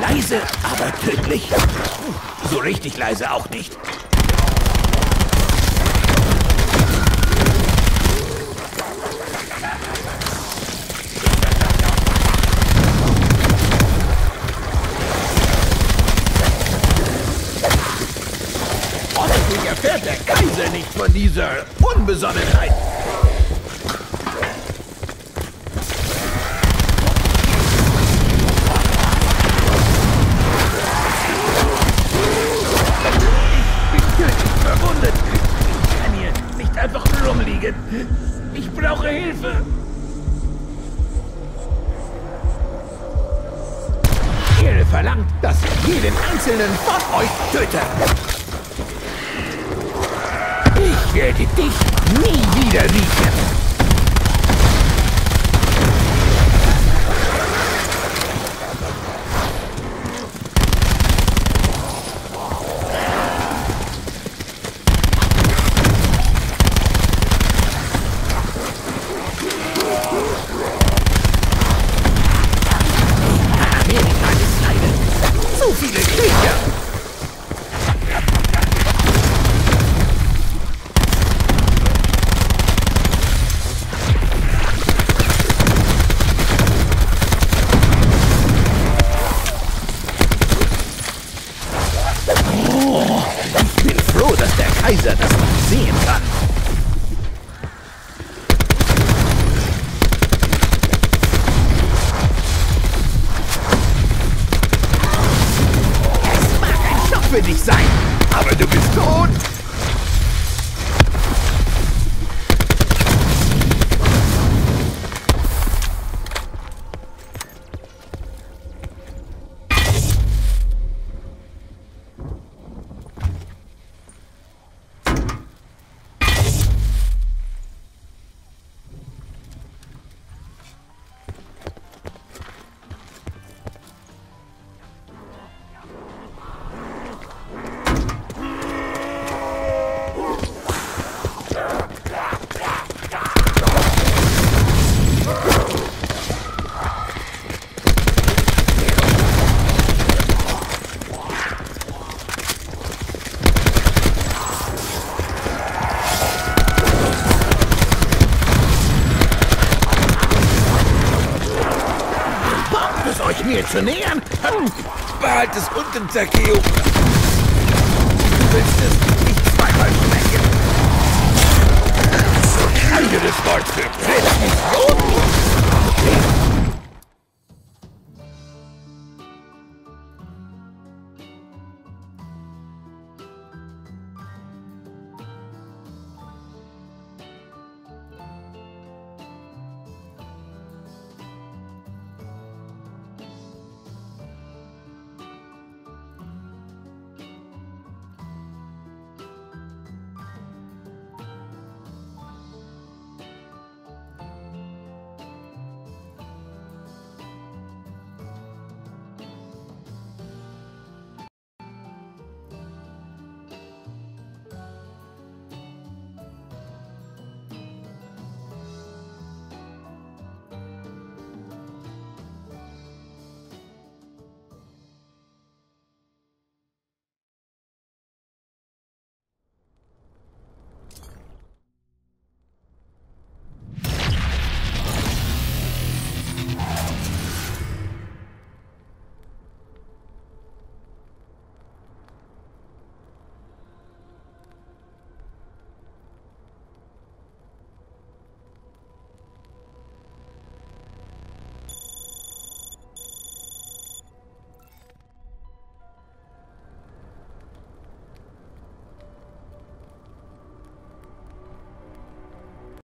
Leise, aber tödlich. So richtig leise auch nicht. Hoffentlich erfährt der Kaiser nicht von dieser Unbesonnenheit. Rumliegen. Ich brauche Hilfe. Ehre verlangt, dass ihr jeden einzelnen von euch tötet. Ich werde dich nie wieder riechen. Zu viele Kriege. Oh, ich bin froh, dass der Kaiser das noch sehen kann. Für dich sein, aber du bist tot. Mir zu nähern? Hm, Behalt es unten, Takeo. Du willst es nicht zweimal schmecken. Für Präzision.